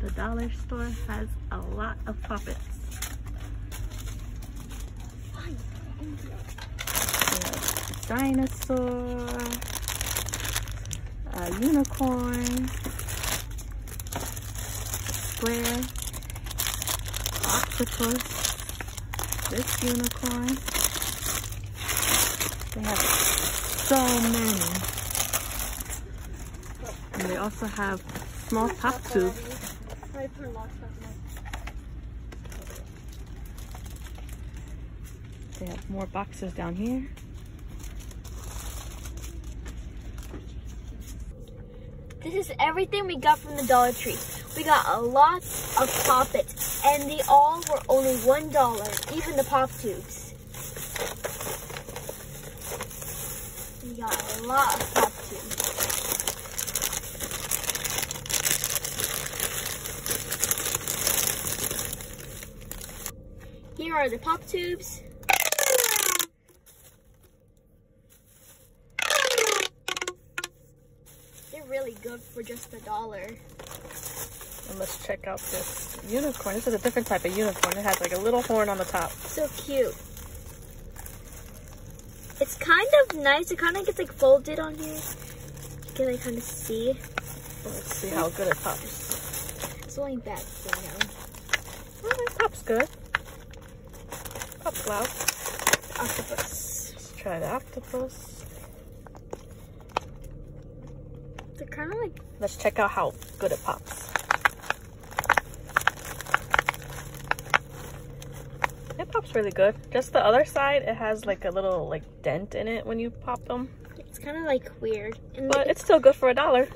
The dollar store has a lot of pop its. Dinosaur, a unicorn, square, octopus, this unicorn. They have so many. And they also have small pop tubes. They have more boxes down here. This is everything we got from the Dollar Tree. We got a lot of pop its, and they all were only one dollar, even the pop tubes. We got a lot of pop tubes. Here are the pop tubes. They're really good for just a dollar. And let's check out this unicorn. This is a different type of unicorn. It has like a little horn on the top. So cute. It's kind of nice. It kind of gets like folded on here. You can like kind of see. Let's see how good it pops. It's only bad for now. Oh, it pops good. Pops loud. Octopus. Let's try the octopus. They're kind of like Let's check out how good it pops. It pops really good. Just the other side, it has like a little like dent in it when you pop them. it's kind of like weird. And But it's still good for a dollar.